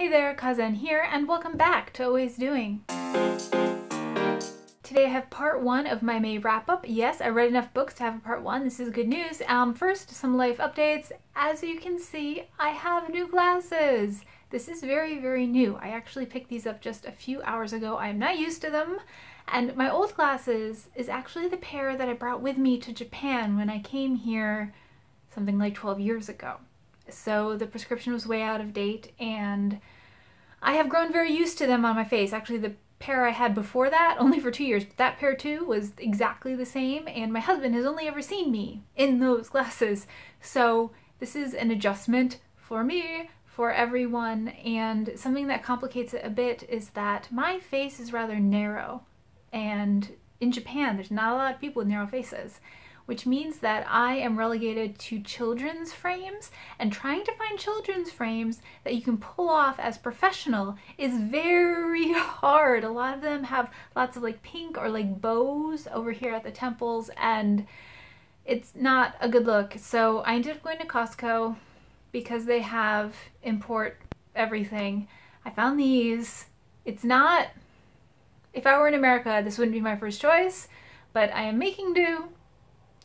Hey there, Kazen here, and welcome back to Always Doing. Today I have part one of my May wrap-up. Yes, I read enough books to have a part one. This is good news. Um, first, some life updates. As you can see, I have new glasses. This is very, very new. I actually picked these up just a few hours ago. I am not used to them. And my old glasses is actually the pair that I brought with me to Japan when I came here something like 12 years ago so the prescription was way out of date and I have grown very used to them on my face. Actually, the pair I had before that, only for two years, but that pair too was exactly the same and my husband has only ever seen me in those glasses. So this is an adjustment for me, for everyone, and something that complicates it a bit is that my face is rather narrow and in Japan there's not a lot of people with narrow faces which means that I am relegated to children's frames and trying to find children's frames that you can pull off as professional is very hard. A lot of them have lots of like pink or like bows over here at the temples and it's not a good look. So I ended up going to Costco because they have import everything. I found these. It's not, if I were in America, this wouldn't be my first choice, but I am making do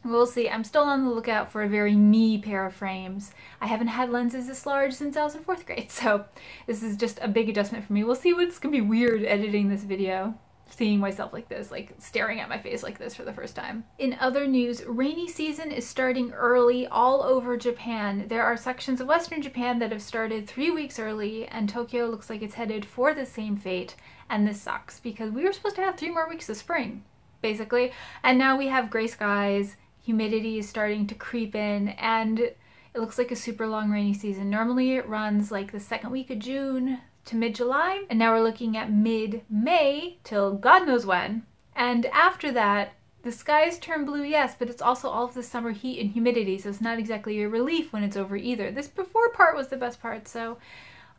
We'll see. I'm still on the lookout for a very me pair of frames. I haven't had lenses this large since I was in fourth grade, so this is just a big adjustment for me. We'll see what's gonna be weird editing this video seeing myself like this, like staring at my face like this for the first time. In other news, rainy season is starting early all over Japan. There are sections of western Japan that have started three weeks early and Tokyo looks like it's headed for the same fate and this sucks because we were supposed to have three more weeks of spring basically and now we have gray skies humidity is starting to creep in and it looks like a super long rainy season. Normally it runs like the second week of June to mid-July and now we're looking at mid-May till God knows when. And after that, the skies turn blue, yes, but it's also all of the summer heat and humidity, so it's not exactly a relief when it's over either. This before part was the best part, so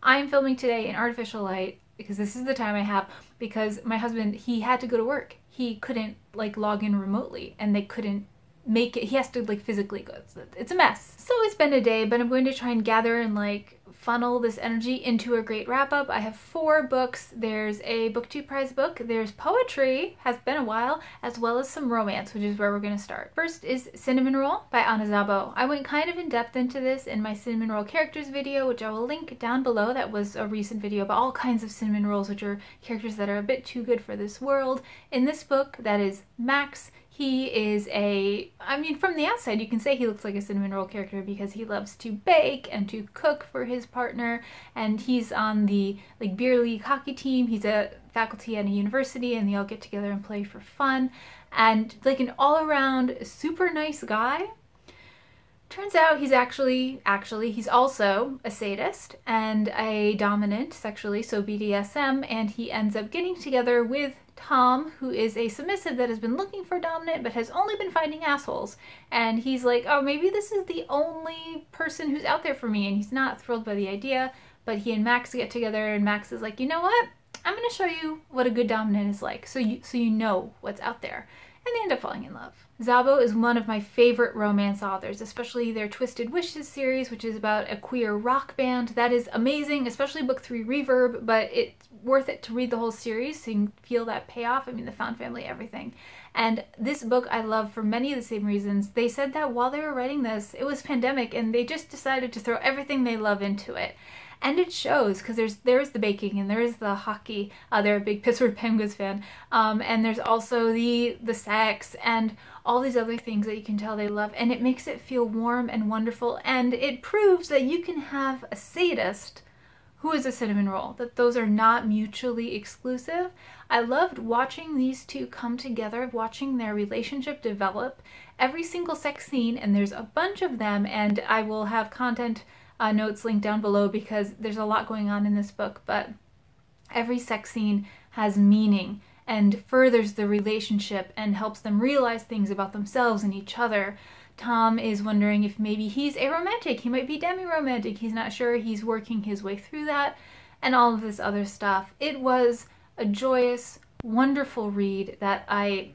I'm filming today in artificial light because this is the time I have because my husband, he had to go to work. He couldn't like log in remotely and they couldn't make it, he has to like physically go. It's a mess. So it's been a day, but I'm going to try and gather and like funnel this energy into a great wrap up. I have four books. There's a BookTube prize book, there's poetry, has been a while, as well as some romance, which is where we're going to start. First is Cinnamon Roll by Anna Zabo. I went kind of in depth into this in my Cinnamon Roll characters video, which I will link down below. That was a recent video about all kinds of cinnamon rolls, which are characters that are a bit too good for this world. In this book, that is Max. He is a, I mean, from the outside, you can say he looks like a cinnamon roll character because he loves to bake and to cook for his partner. And he's on the like beer league hockey team. He's a faculty at a university and they all get together and play for fun. And like an all around super nice guy. Turns out he's actually, actually, he's also a sadist and a dominant sexually, so BDSM, and he ends up getting together with Tom, who is a submissive that has been looking for dominant but has only been finding assholes. And he's like, oh, maybe this is the only person who's out there for me. And he's not thrilled by the idea. But he and Max get together, and Max is like, you know what? I'm going to show you what a good dominant is like, so you so you know what's out there. And they end up falling in love. Zabo is one of my favorite romance authors, especially their Twisted Wishes series, which is about a queer rock band. That is amazing, especially book three Reverb, but it's worth it to read the whole series so you can feel that payoff. I mean, the found family, everything. And this book I love for many of the same reasons. They said that while they were writing this, it was pandemic and they just decided to throw everything they love into it and it shows because there's there's the baking and there's the hockey. Uh, they're a big Pittsburgh Penguins fan, um, and there's also the the sex and all these other things that you can tell they love, and it makes it feel warm and wonderful, and it proves that you can have a sadist who is a cinnamon roll, that those are not mutually exclusive. I loved watching these two come together, watching their relationship develop. Every single sex scene, and there's a bunch of them, and I will have content uh, notes linked down below because there's a lot going on in this book, but every sex scene has meaning and furthers the relationship and helps them realize things about themselves and each other. Tom is wondering if maybe he's aromantic, he might be demi-romantic, he's not sure, he's working his way through that, and all of this other stuff. It was a joyous, wonderful read that I,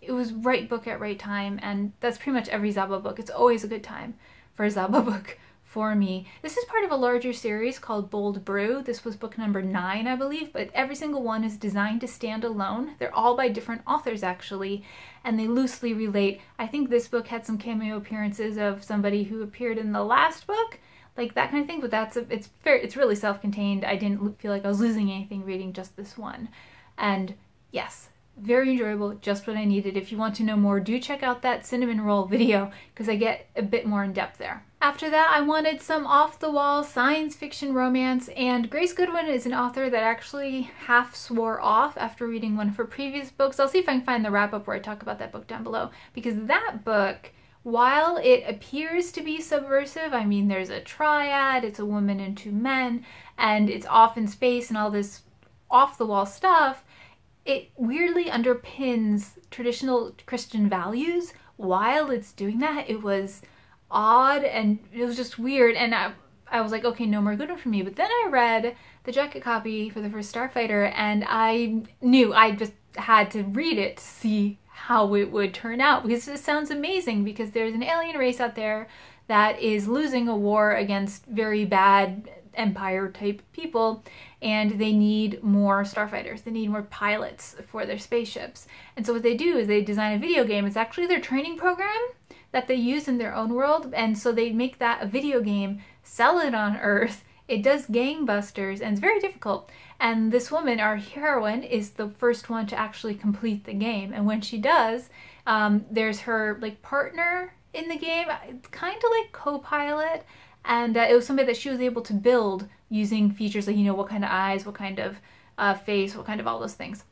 it was right book at right time, and that's pretty much every Zabo book. It's always a good time for a Zabo book for me. This is part of a larger series called Bold Brew. This was book number nine, I believe, but every single one is designed to stand alone. They're all by different authors, actually, and they loosely relate. I think this book had some cameo appearances of somebody who appeared in the last book, like that kind of thing, but that's a, it's fair, it's really self-contained. I didn't feel like I was losing anything reading just this one. And yes, very enjoyable, just what I needed. If you want to know more, do check out that cinnamon roll video because I get a bit more in depth there. After that, I wanted some off-the-wall science fiction romance, and Grace Goodwin is an author that actually half swore off after reading one of her previous books. I'll see if I can find the wrap-up where I talk about that book down below, because that book, while it appears to be subversive, I mean, there's a triad, it's a woman and two men, and it's off in space and all this off-the-wall stuff, it weirdly underpins traditional Christian values. While it's doing that, it was odd and it was just weird. And I, I was like, okay, no more Goodwin for me. But then I read the jacket copy for the first Starfighter and I knew I just had to read it to see how it would turn out because it sounds amazing because there's an alien race out there that is losing a war against very bad empire type people and they need more starfighters they need more pilots for their spaceships and so what they do is they design a video game it's actually their training program that they use in their own world and so they make that a video game sell it on earth. It does gangbusters and it's very difficult. And this woman our heroine is the first one to actually complete the game. And when she does um, there's her like partner in the game it's kind of like co-pilot and uh, it was somebody that she was able to build using features like you know what kind of eyes what kind of uh, face what kind of all those things.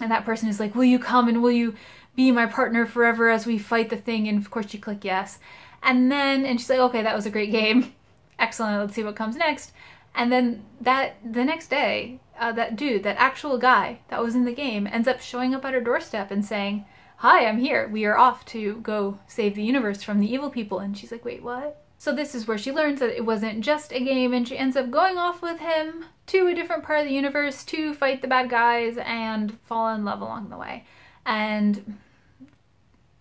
And that person is like will you come and will you be my partner forever as we fight the thing. And of course you click yes. And then and she's like okay that was a great game. Excellent. Let's see what comes next. And then that the next day uh, that dude that actual guy that was in the game ends up showing up at her doorstep and saying hi i'm here. We are off to go save the universe from the evil people. And she's like wait what? So this is where she learns that it wasn't just a game and she ends up going off with him to a different part of the universe to fight the bad guys and fall in love along the way. And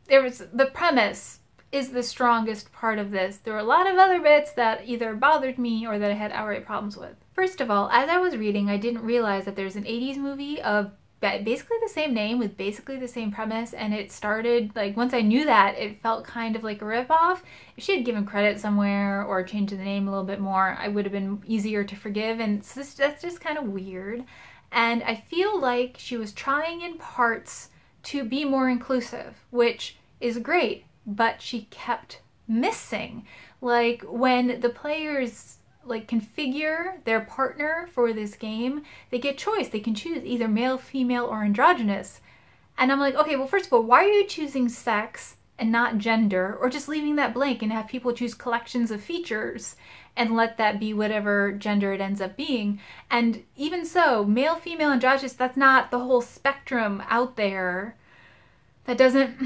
there was the premise is the strongest part of this. There were a lot of other bits that either bothered me or that I had outright problems with. First of all, as I was reading, I didn't realize that there's an 80s movie of basically the same name with basically the same premise and it started like once I knew that it felt kind of like a ripoff. If she had given credit somewhere or changed the name a little bit more I would have been easier to forgive and so that's just kind of weird and I feel like she was trying in parts to be more inclusive which is great but she kept missing like when the players like configure their partner for this game, they get choice. They can choose either male, female, or androgynous. And I'm like, okay, well, first of all, why are you choosing sex and not gender, or just leaving that blank and have people choose collections of features and let that be whatever gender it ends up being? And even so, male, female, androgynous, that's not the whole spectrum out there. That doesn't,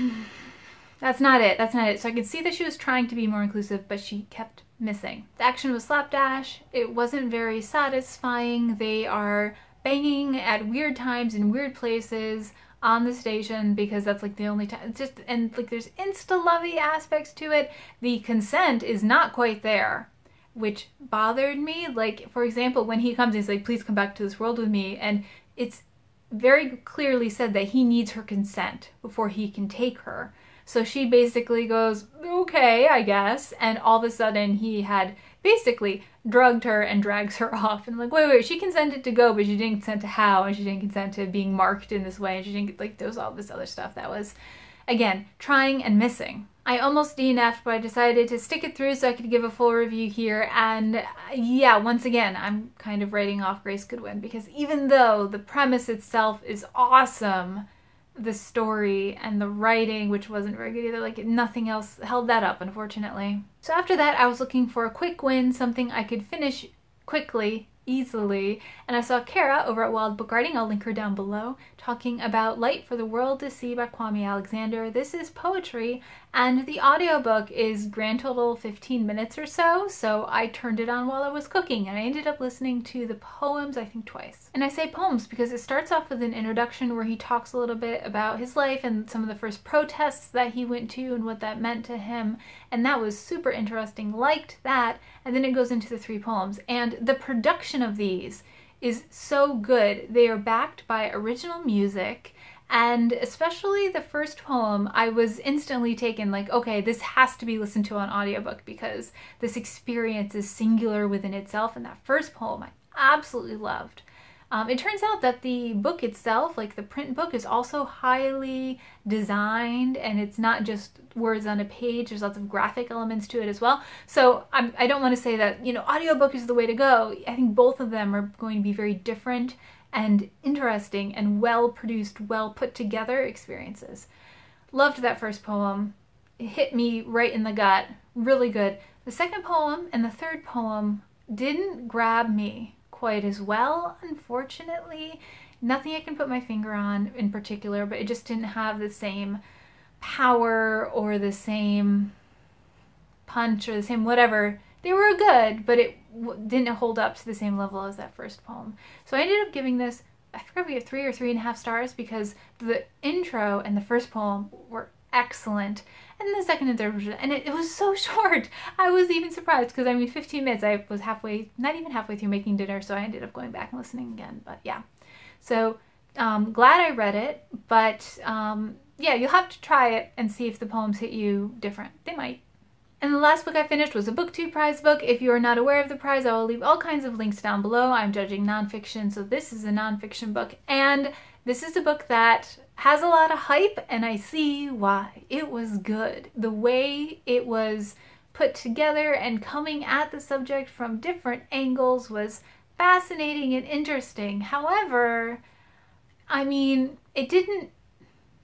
that's not it. That's not it. So I could see that she was trying to be more inclusive, but she kept missing. The action was slapdash. It wasn't very satisfying. They are banging at weird times in weird places on the station because that's like the only time just and like there's insta lovey aspects to it the consent is not quite there which bothered me like for example when he comes he's like please come back to this world with me and it's very clearly said that he needs her consent before he can take her so she basically goes, okay, I guess. And all of a sudden he had basically drugged her and drags her off. And I'm like, wait, wait, she consented to go, but she didn't consent to how, and she didn't consent to being marked in this way, and she didn't, like, there was all this other stuff that was, again, trying and missing. I almost DNF'd, but I decided to stick it through so I could give a full review here. And yeah, once again, I'm kind of writing off Grace Goodwin because even though the premise itself is awesome, the story and the writing, which wasn't very good either. Like nothing else held that up, unfortunately. So after that, I was looking for a quick win, something I could finish quickly, easily, and I saw Cara over at Wild Book Writing, I'll link her down below, talking about Light for the World to See by Kwame Alexander. This is poetry, And the audiobook is grand total 15 minutes or so, so I turned it on while I was cooking and I ended up listening to the poems I think twice. And I say poems because it starts off with an introduction where he talks a little bit about his life and some of the first protests that he went to and what that meant to him. And that was super interesting, liked that. And then it goes into the three poems. And the production of these is so good. They are backed by original music and especially the first poem, I was instantly taken like, okay, this has to be listened to on audiobook because this experience is singular within itself. And that first poem I absolutely loved. Um, it turns out that the book itself, like the print book, is also highly designed and it's not just words on a page. There's lots of graphic elements to it as well. So I'm, I do not want to say that, you know, audiobook is the way to go. I think both of them are going to be very different and interesting and well produced, well put together experiences. Loved that first poem. It hit me right in the gut. Really good. The second poem and the third poem didn't grab me quite as well, unfortunately. Nothing I can put my finger on in particular, but it just didn't have the same power or the same punch or the same whatever they were good, but it didn't hold up to the same level as that first poem. So I ended up giving this, I forgot we have three or three and a half stars because the intro and the first poem were excellent. And the second and third and it, it was so short. I was even surprised because I mean, 15 minutes, I was halfway, not even halfway through making dinner, so I ended up going back and listening again. But yeah, so um, glad I read it, but um, yeah, you'll have to try it and see if the poems hit you different. They might. And the last book I finished was a BookTube prize book. If you are not aware of the prize, I will leave all kinds of links down below. I'm judging nonfiction, so this is a nonfiction book. And this is a book that has a lot of hype, and I see why. It was good. The way it was put together and coming at the subject from different angles was fascinating and interesting. However, I mean, it didn't,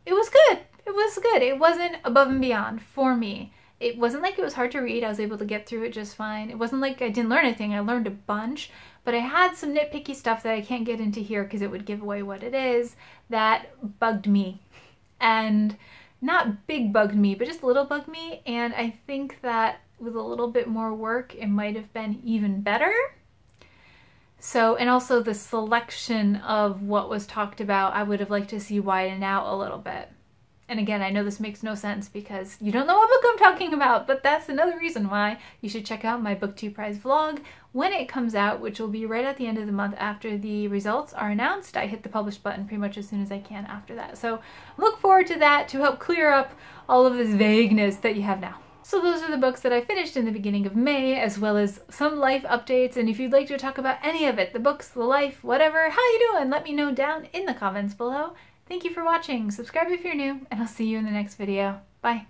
it was good. It was good. It wasn't above and beyond for me it wasn't like it was hard to read. I was able to get through it just fine. It wasn't like I didn't learn anything. I learned a bunch, but I had some nitpicky stuff that I can't get into here because it would give away what it is that bugged me. And not big bugged me, but just little bugged me. And I think that with a little bit more work, it might have been even better. So, and also the selection of what was talked about, I would have liked to see widen out a little bit. And again, I know this makes no sense because you don't know what book I'm talking about, but that's another reason why you should check out my BookTube Prize vlog when it comes out, which will be right at the end of the month after the results are announced. I hit the publish button pretty much as soon as I can after that. So look forward to that to help clear up all of this vagueness that you have now. So those are the books that I finished in the beginning of May, as well as some life updates. And if you'd like to talk about any of it, the books, the life, whatever, how you doing, let me know down in the comments below. Thank you for watching. Subscribe if you're new, and I'll see you in the next video. Bye.